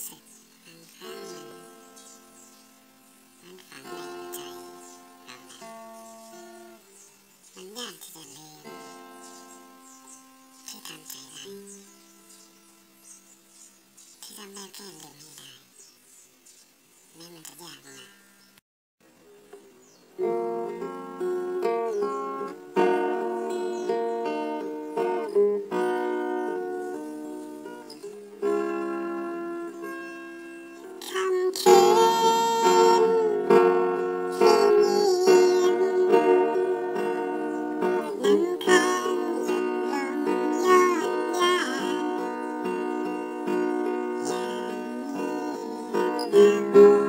รู้สึกมันข้างมันฝังในหัวใจเรานะมันยากที่จะลืมที่ทำใจได้ที่ทำได้แค่ลืมไม่ได้แม้มันจะยากนะ Senhor.